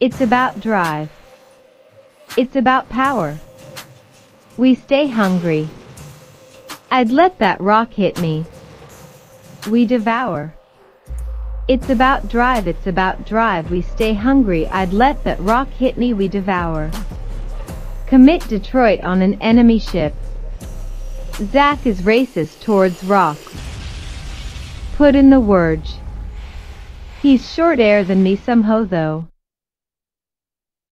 It's about drive. It's about power. We stay hungry. I'd let that rock hit me. We devour. It's about drive, it's about drive. We stay hungry. I'd let that rock hit me. We devour. Commit Detroit on an enemy ship. Zach is racist towards rocks. Put in the words. He's short air than me somehow though.